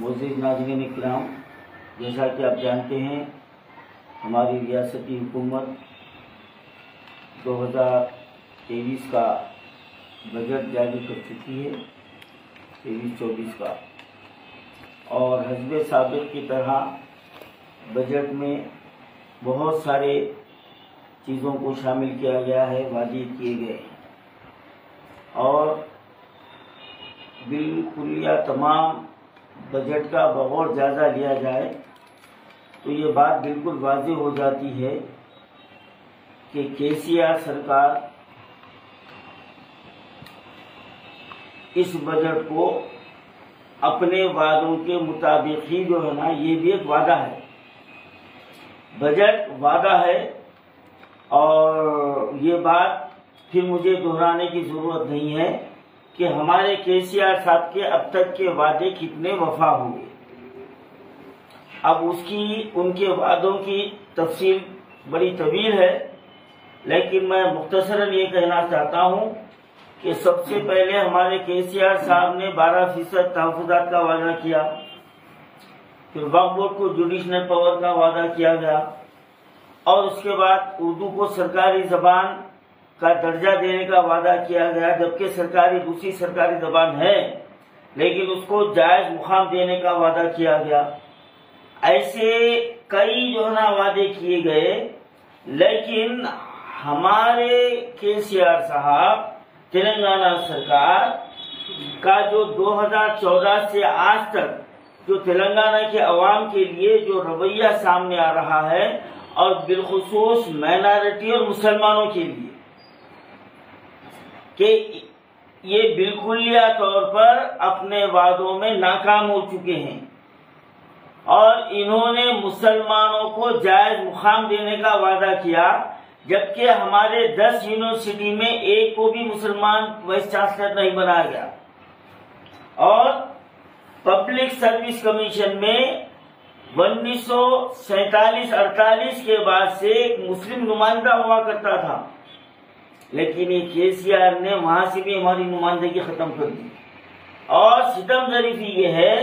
मोजिद नाजरीन इकराम जैसा कि आप जानते हैं, हमारी रियासती हुकूमत 2023 का बजट जारी कर चुकी है, तेईस चौबीस का। और हजब सबक की तरह बजट में बहुत सारे चीज़ों को शामिल किया गया है वादे किए गए हैं। और बिल्कुल या तमाम बजट का बगौर जायजा लिया जाए तो ये बात बिल्कुल वाज हो जाती है कि केसीआर सरकार इस बजट को अपने वादों के मुताबिक ही जो है ना, ये भी एक वादा है। बजट वादा है और ये बात फिर मुझे दोहराने की ज़रूरत नहीं है। कि हमारे केसीआर साहब के अब तक के वादे कितने वफा हुए। अब उसकी, उनके वादों की तफसील बड़ी तवील है, लेकिन मैं मुख्तसरन ये कहना चाहता हूँ कि सबसे पहले हमारे केसीआर साहब ने 12 फ़ीसद तहफात का वादा किया, फिर वक्फ बोर्ड को जुडिशनल पावर का वादा किया गया, और उसके बाद उर्दू को सरकारी जबान का दर्जा देने का वादा किया गया, जबकि सरकारी, दूसरी सरकारी जबान है, लेकिन उसको जायज़ मुकाम देने का वादा किया गया। ऐसे कई जो है ना वादे किए गए, लेकिन हमारे केसीआर साहब, तेलंगाना सरकार का जो 2014 से आज तक जो तेलंगाना के अवाम के लिए जो रवैया सामने आ रहा है, और बिलखसूस माइनॉरिटी और मुसलमानों के लिए कि ये बिल्कुलिया तौर पर अपने वादों में नाकाम हो चुके हैं। और इन्होंने मुसलमानों को जायज़ मुकाम देने का वादा किया, जबकि हमारे 10 यूनिवर्सिटी में एक को भी मुसलमान वाइस चांसलर नहीं बनाया गया। और पब्लिक सर्विस कमीशन में उन्नीस सौ के बाद से एक मुस्लिम नुमाइंदा हुआ करता था। लेकिन ये केसीआर ने वहाँ से भी हमारी नुमाइंदगी खत्म कर दी। और सितम जरीफी ये है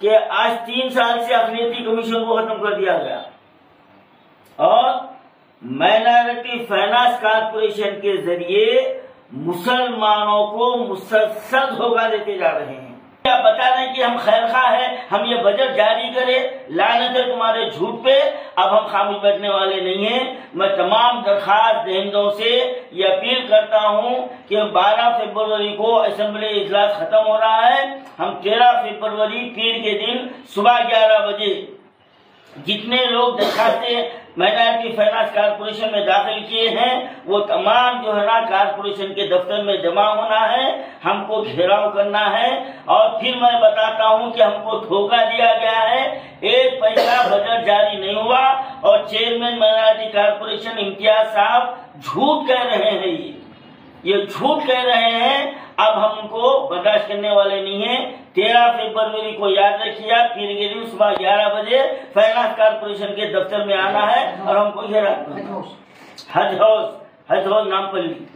कि आज तीन साल से अखिलती कमीशन को खत्म कर दिया गया। और माइनॉरिटी फाइनेंस कारपोरेशन के ज़रिए मुसलमानों को मुसलसल धोखा देते जा रहे हैं। क्या बता दें कि हम खैर खा है, हम ये बजट जारी करें, लानत है तुम्हारे झूठ पे, अब हम खामिश बैठने वाले नहीं हैं। मैं तमाम दरखास्त दहिंदों से ये अपील करता हूँ कि 12 फरवरी को असम्बली इजलास खत्म हो रहा है। हम 13 फरवरी पीर के दिन सुबह 11 बजे जितने लोग दरखास्तें माइनॉरिटी फाइनेंस कारपोरेशन में दाखिल किए हैं। वो तमाम जो है ना कारपोरेशन के दफ्तर में जमा होना है। हमको घेराव करना है। और फिर मैं बताता हूँ कि हमको धोखा दिया गया है। एक पैसा बजट जारी नहीं हुआ और चेयरमैन माइनॉरिटी कारपोरेशन इम्तियाज़ साहब झूठ कह रहे हैं ये। ये झूठ कह रहे हैं। अब हमको बर्दाश्त करने वाले नहीं है। तेरह फरवरी को याद रखिए पीरगिरी सुबह ग्यारह बजे फाइनेंस कारपोरेशन के दफ्तर में आना है और हमको घेरा हज हाउस हज हाउस नामपल्ली।